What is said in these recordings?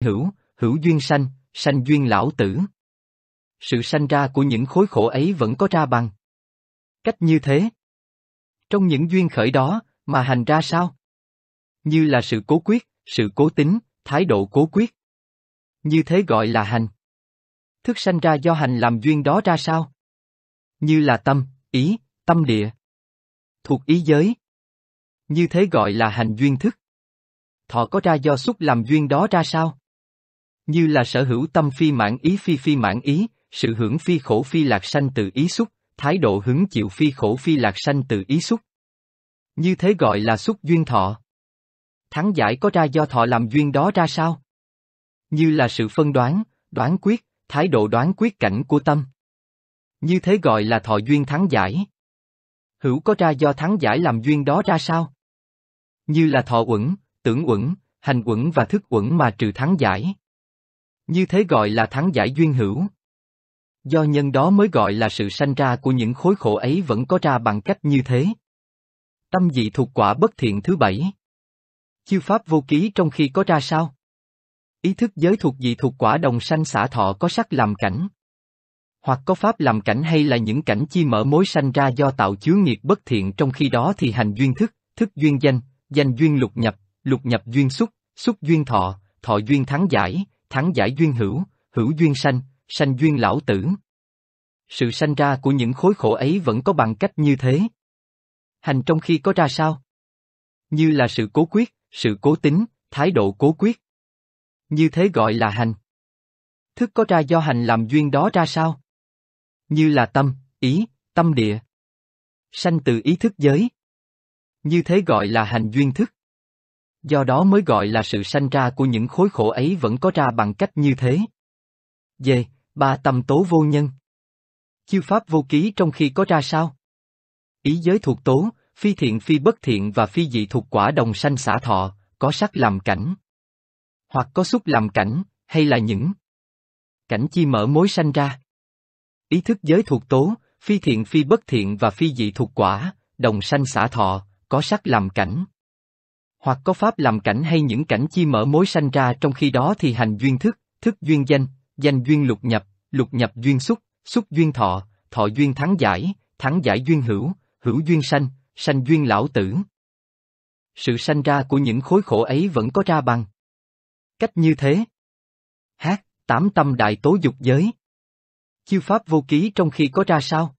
hữu, hữu duyên sanh, sanh duyên lão tử. Sự sanh ra của những khối khổ ấy vẫn có ra bằng. Cách như thế. Trong những duyên khởi đó, mà hành ra sao? Như là sự cố quyết, sự cố tính, thái độ cố quyết. Như thế gọi là hành. Thức sanh ra do hành làm duyên đó ra sao? Như là tâm, ý, tâm địa. Thuộc ý giới. Như thế gọi là hành duyên thức. Thọ có ra do xúc làm duyên đó ra sao? Như là sở hữu tâm phi mãn ý phi phi mãn ý, sự hưởng phi khổ phi lạc sanh từ ý xúc, thái độ hứng chịu phi khổ phi lạc sanh từ ý xúc. Như thế gọi là xúc duyên thọ. Thắng giải có ra do thọ làm duyên đó ra sao? Như là sự phân đoán, đoán quyết, thái độ đoán quyết cảnh của tâm. Như thế gọi là thọ duyên thắng giải. Hữu có ra do thắng giải làm duyên đó ra sao? Như là thọ uẩn, tưởng uẩn, hành uẩn và thức uẩn mà trừ thắng giải. Như thế gọi là thắng giải duyên hữu. Do nhân đó mới gọi là sự sanh ra của những khối khổ ấy vẫn có ra bằng cách như thế. Tâm dị thuộc quả bất thiện thứ bảy. Chư pháp vô ký trong khi có ra sao? Ý thức giới thuộc dị thuộc quả đồng sanh xả thọ có sắc làm cảnh. Hoặc có pháp làm cảnh hay là những cảnh chi mở mối sanh ra do tạo chứa nghiệp bất thiện trong khi đó thì hành duyên thức, thức duyên danh, danh duyên lục nhập, lục nhập duyên xúc, xúc duyên thọ, thọ duyên thắng giải, thắng giải duyên hữu, hữu duyên sanh, sanh duyên lão tử. Sự sanh ra của những khối khổ ấy vẫn có bằng cách như thế. Hành trong khi có ra sao? Như là sự cố quyết, sự cố tính, thái độ cố quyết. Như thế gọi là hành. Thức có ra do hành làm duyên đó ra sao? Như là tâm, ý, tâm địa. Sanh từ ý thức giới. Như thế gọi là hành duyên thức. Do đó mới gọi là sự sanh ra của những khối khổ ấy vẫn có ra bằng cách như thế. D. Ba tâm tố vô nhân. Chiêu pháp vô ký trong khi có ra sao? Ý giới thuộc tố, phi thiện phi bất thiện và phi dị thuộc quả đồng sanh xả thọ, có sắc làm cảnh. Hoặc có xúc làm cảnh, hay là những cảnh chi mở mối sanh ra. Ý thức giới thuộc tố, phi thiện phi bất thiện và phi dị thuộc quả, đồng sanh xả thọ, có sắc làm cảnh. Hoặc có pháp làm cảnh hay những cảnh chi mở mối sanh ra trong khi đó thì hành duyên thức, thức duyên danh, danh duyên lục nhập, lục nhập duyên xúc, xúc duyên thọ, thọ duyên thắng giải, thắng giải duyên hữu, hữu duyên sanh, sanh duyên lão tử. Sự sanh ra của những khối khổ ấy vẫn có ra bằng. Cách như thế. Hát, tám tâm đại tố dục giới. Chiêu pháp vô ký trong khi có ra sao?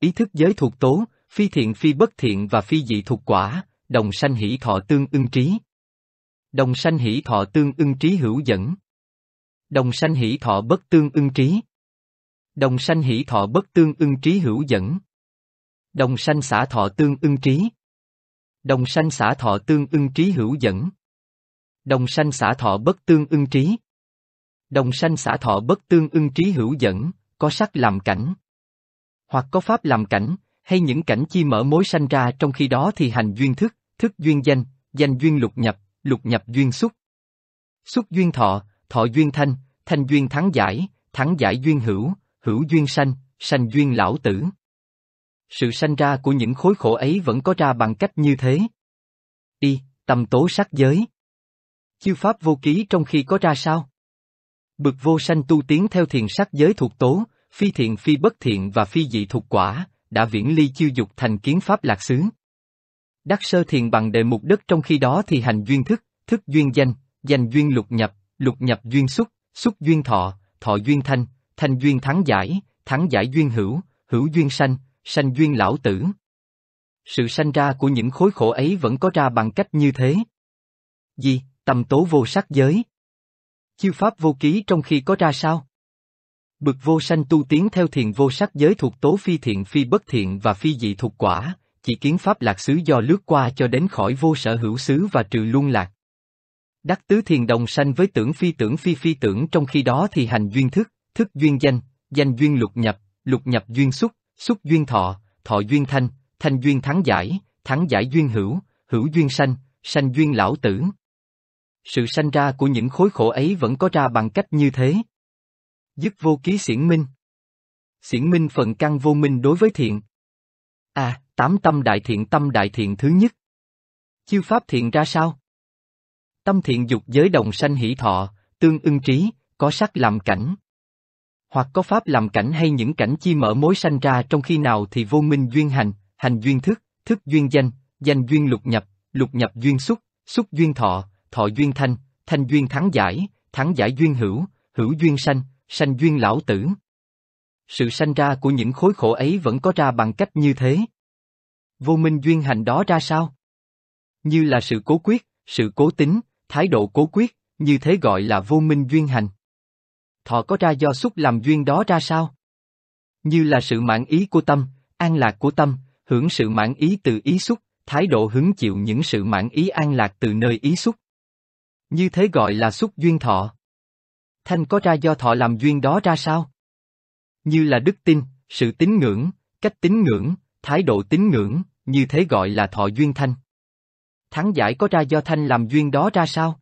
Ý thức giới thuộc tố, phi thiện phi bất thiện và phi dị thuộc quả, đồng sanh hỷ thọ tương ưng trí. Đồng sanh hỷ thọ tương ưng trí hữu dẫn. Đồng sanh hỷ thọ bất tương ưng trí. Đồng sanh hỷ thọ bất tương ưng trí hữu dẫn. Đồng sanh xả thọ tương ưng trí. Đồng sanh xả thọ tương ưng trí hữu dẫn. Đồng sanh xả thọ bất tương ưng trí. Đồng sanh xả thọ bất tương ưng trí hữu dẫn, có sắc làm cảnh. Hoặc có pháp làm cảnh, hay những cảnh chi mở mối sanh ra trong khi đó thì hành duyên thức, thức duyên danh, danh duyên lục nhập, lục nhập duyên xúc. Xúc duyên thọ, thọ duyên thanh, thanh duyên thắng giải, thắng giải duyên hữu, hữu duyên sanh, sanh duyên lão tử. Sự sanh ra của những khối khổ ấy vẫn có ra bằng cách như thế. Y, tâm tố sắc giới. Chiêu pháp vô ký trong khi có ra sao? Bực vô sanh tu tiến theo thiền sắc giới thuộc tố, phi thiện phi bất thiện và phi dị thuộc quả, đã viễn ly chiêu dục thành kiến pháp lạc xứ. Đắc sơ thiền bằng đề mục đất trong khi đó thì hành duyên thức, thức duyên danh, danh duyên lục nhập, lục nhập duyên xúc, xúc duyên thọ, thọ duyên thanh, thanh duyên thắng giải, thắng giải duyên hữu, hữu duyên sanh, sanh duyên lão tử. Sự sanh ra của những khối khổ ấy vẫn có ra bằng cách như thế. Gì, Tầm tố vô sắc giới. Chiêu pháp vô ký trong khi có ra sao? Bực vô sanh tu tiến theo thiền vô sắc giới thuộc tố phi thiện phi bất thiện và phi dị thuộc quả, chỉ kiến pháp lạc xứ do lướt qua cho đến khỏi vô sở hữu xứ và trừ luân lạc. Đắc tứ thiền đồng sanh với tưởng phi tưởng phi phi tưởng trong khi đó thì hành duyên thức, thức duyên danh, danh duyên lục nhập, lục nhập duyên xúc, xúc duyên thọ, thọ duyên thanh, thanh duyên thắng giải, thắng giải duyên hữu, hữu duyên sanh, sanh duyên lão tử. Sự sanh ra của những khối khổ ấy vẫn có ra bằng cách như thế. Dứt vô ký xiển minh. Xiển minh phần căn vô minh đối với thiện. À, tám tâm đại thiện tâm đại thiện thứ nhất. Chiêu pháp thiện ra sao? Tâm thiện dục giới đồng sanh hỷ thọ, tương ưng trí, có sắc làm cảnh. Hoặc có pháp làm cảnh hay những cảnh chi mở mối sanh ra trong khi nào thì vô minh duyên hành, hành duyên thức, thức duyên danh, danh duyên lục nhập, lục nhập duyên xúc, xúc duyên thọ, thọ duyên thanh, thanh duyên thắng giải, thắng giải duyên hữu, hữu duyên sanh, sanh duyên lão tử. Sự sanh ra của những khối khổ ấy vẫn có ra bằng cách như thế. Vô minh duyên hành đó ra sao? Như là sự cố quyết, sự cố tính, thái độ cố quyết, như thế gọi là vô minh duyên hành. Thọ có ra do xúc làm duyên đó ra sao? Như là sự mãn ý của tâm, an lạc của tâm, hưởng sự mãn ý từ ý xúc, thái độ hứng chịu những sự mãn ý an lạc từ nơi ý xúc. Như thế gọi là xúc duyên thọ. Thanh có ra do thọ làm duyên đó ra sao? Như là đức tin, sự tín ngưỡng, cách tín ngưỡng, thái độ tín ngưỡng, như thế gọi là thọ duyên thanh. Thắng giải có ra do thanh làm duyên đó ra sao?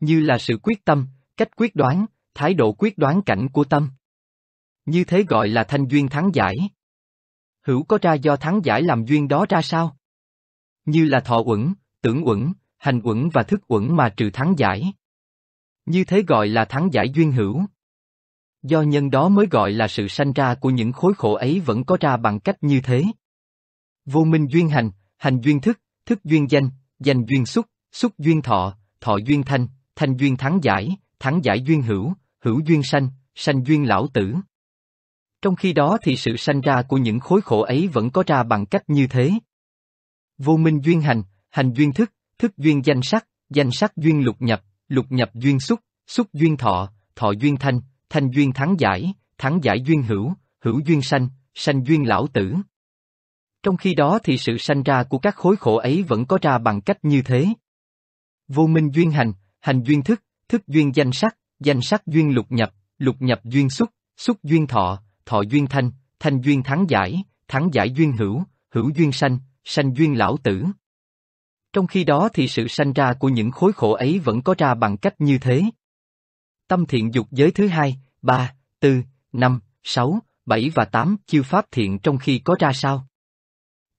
Như là sự quyết tâm, cách quyết đoán, thái độ quyết đoán cảnh của tâm. Như thế gọi là thanh duyên thắng giải. Hữu có ra do thắng giải làm duyên đó ra sao? Như là thọ uẩn, tưởng uẩn, hành uẩn và thức uẩn mà trừ thắng giải. Như thế gọi là thắng giải duyên hữu. Do nhân đó mới gọi là sự sanh ra của những khối khổ ấy vẫn có ra bằng cách như thế. Vô minh duyên hành, hành duyên thức, thức duyên danh, danh duyên xúc, xúc duyên thọ, thọ duyên thanh, thanh duyên thắng giải, thắng giải duyên hữu, hữu duyên sanh, sanh duyên lão tử. Trong khi đó thì sự sanh ra của những khối khổ ấy vẫn có ra bằng cách như thế. Vô minh duyên hành, hành duyên thức, thức duyên danh sắc, danh sắc duyên lục nhập, lục nhập duyên xúc, xúc duyên thọ, thọ duyên thanh, thanh duyên thắng giải, thắng giải duyên hữu, hữu duyên sanh, sanh duyên lão tử. Trong khi đó thì sự sanh ra của các khối khổ ấy vẫn có ra bằng cách như thế. Vô minh duyên hành, hành duyên thức, thức duyên danh sắc, danh sắc duyên lục nhập, lục nhập duyên xúc, xúc duyên thọ, thọ duyên thanh, thanh duyên thắng giải, thắng giải duyên hữu, hữu duyên sanh, sanh duyên lão tử. Trong khi đó thì sự sanh ra của những khối khổ ấy vẫn có ra bằng cách như thế. Tâm thiện dục giới thứ hai, ba, tư, năm, sáu, bảy và tám chiêu pháp thiện trong khi có ra sao?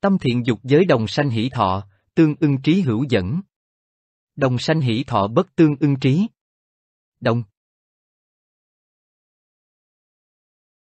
Tâm thiện dục giới đồng sanh hỷ thọ, tương ưng trí hữu dẫn. Đồng sanh hỷ thọ bất tương ưng trí. Đồng